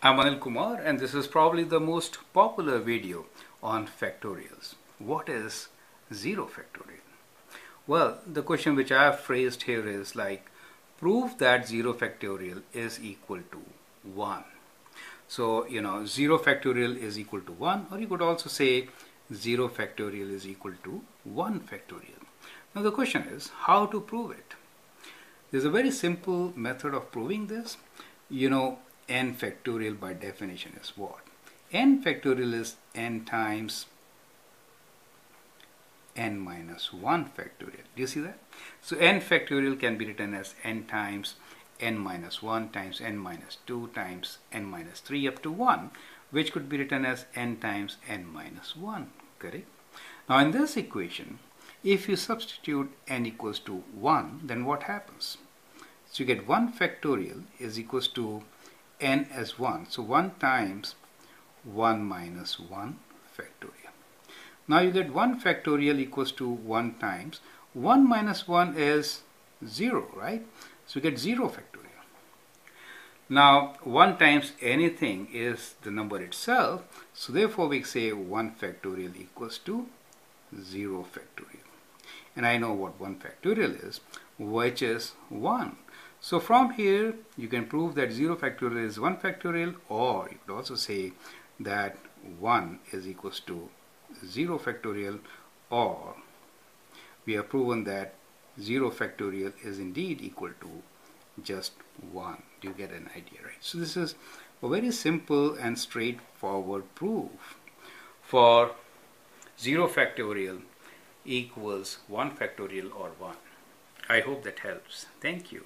I'm Anil Kumar and this is probably the most popular video on factorials. What is 0 factorial? Well, the question which I have phrased here is like prove that 0 factorial is equal to 1. So, you know, 0 factorial is equal to 1 or you could also say 0 factorial is equal to 1 factorial. Now the question is how to prove it? There's a very simple method of proving this. You know, n factorial by definition is what? n factorial is n times n minus 1 factorial. Do you see that? So n factorial can be written as n times n minus 1 times n minus 2 times n minus 3 up to 1 which could be written as n times n minus 1 correct now in this equation if you substitute n equals to 1 then what happens so you get 1 factorial is equals to n as 1. So 1 times 1 minus 1 factorial. Now you get 1 factorial equals to 1 times 1 minus 1 is 0, right? So you get 0 factorial. Now 1 times anything is the number itself. So therefore we say 1 factorial equals to 0 factorial. And I know what 1 factorial is, which is 1. So from here you can prove that 0 factorial is 1 factorial or you could also say that 1 is equals to 0 factorial or we have proven that 0 factorial is indeed equal to just 1. Do you get an idea, right? So this is a very simple and straightforward proof for 0 factorial equals 1 factorial or 1. I hope that helps. Thank you.